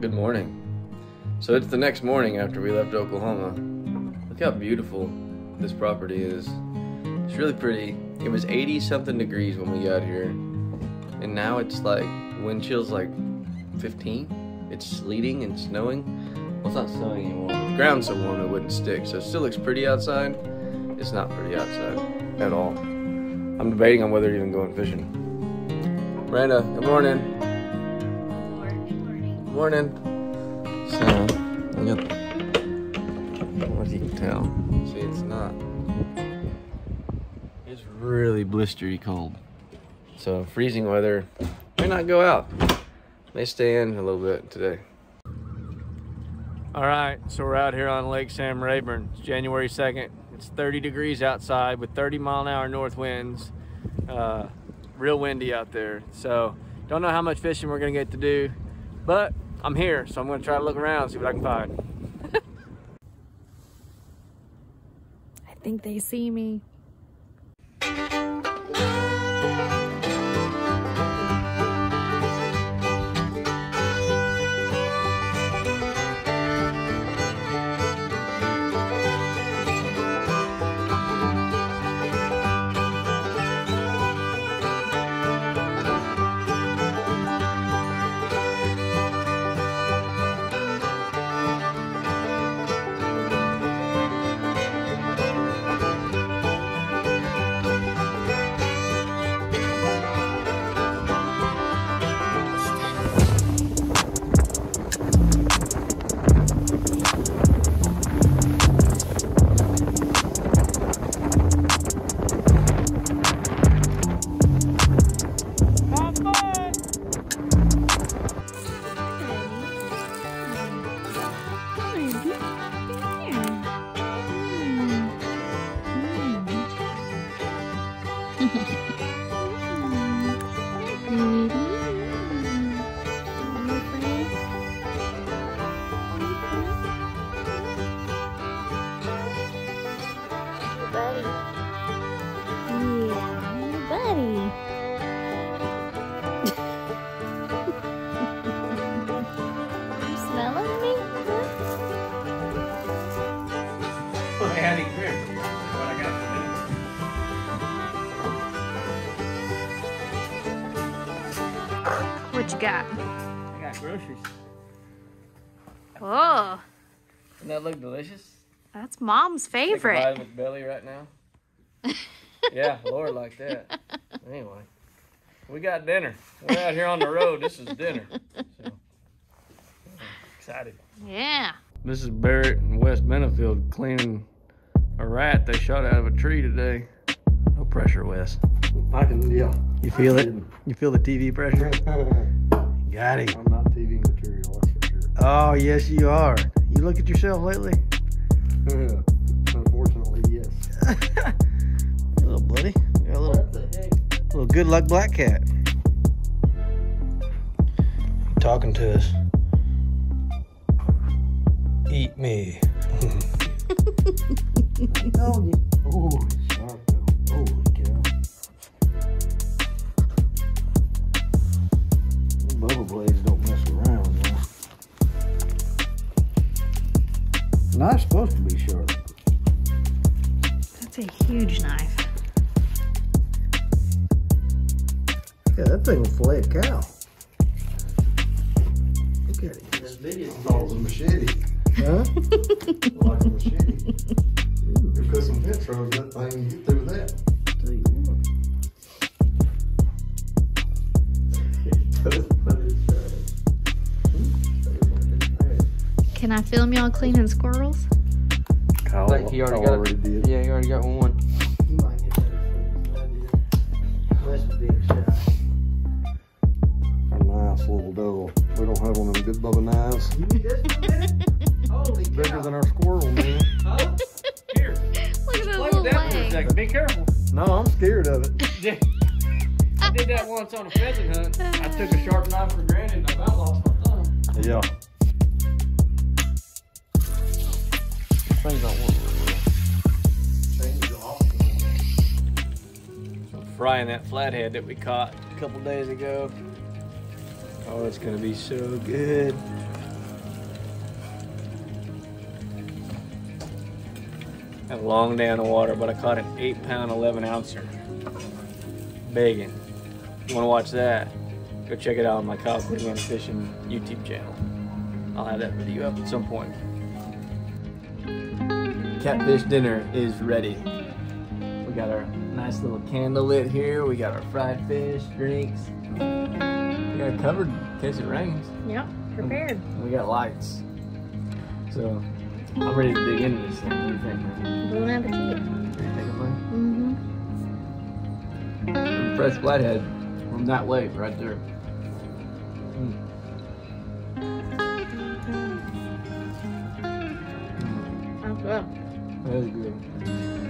Good morning. So it's the next morning after we left Oklahoma. Look how beautiful this property is. It's really pretty. It was 80 something degrees when we got here. And now it's like wind chill's like 15. It's sleeting and snowing. Well, it's not snowing anymore. The ground's so warm it wouldn't stick. So it still looks pretty outside. It's not pretty outside at all. I'm debating on whether to even going fishing. Miranda, good morning. Morning. So, I you can tell. See, it's not. It's really blistery cold. So, freezing weather may not go out. May stay in a little bit today. All right, so we're out here on Lake Sam Rayburn. It's January 2nd. It's 30 degrees outside with 30 mile an hour north winds. Uh, real windy out there. So, don't know how much fishing we're gonna get to do, but I'm here, so I'm gonna try to look around, see what I can find. I think they see me. Buddy. Yeah, buddy. you smelling What you got? I got groceries. Oh, Doesn't that look delicious? that's mom's Take a bite favorite. of its belly right now. yeah, Lord like that. Anyway, we got dinner. We're out here on the road. This is dinner. So, excited. Yeah. Mrs. Barrett and Wes Bennefield cleaning a rat they shot out of a tree today. No pressure, Wes. I can, yeah. You feel it? You feel the TV pressure? Got it. I'm not TV material, that's for sure. Oh, yes, you are. You look at yourself lately? Unfortunately, yes. little buddy. You got a little, little good luck black cat. Talking to us. Eat me. Oh, it's sharp though. Blades don't mess around, man. Knife's supposed to be sharp. That's a huge knife. Yeah, that thing will fillet a cow. Look at it. This video calls a machete. Huh? like a machete. You put some pinch that thing, you get Can I film y'all cleaning squirrels? Kyle, Like he already got it. did. Yeah, you already got one. He might get better than I did. Wes would be a nice little devil. We don't have one of them good bubba knives. You need this one, Holy Bigger than our squirrel, man. Here, Look at that little with for a leg. second. Be careful. No, I'm scared of it. I did that once on a pheasant hunt. I took a sharp knife for granted and I about lost my thumb. Yeah. friends don't frying that flathead that we caught a couple days ago. Oh, it's gonna be so good. Had a long day on the water, but I caught an eight pound, 11 ouncer. Begging. You wanna watch that? Go check it out on my Kyle Cleveland Fishing YouTube channel. I'll have that video up at some point. Catfish dinner is ready. We got our nice little candle lit here. We got our fried fish, drinks. We got it covered in case it rains. Yep, prepared. And we got lights. So I'm ready to dig into this thing. What do you think? Bon appetit. Ready take a look? Mm-hmm. Fresh flathead from that lake right there. Wow. That was good.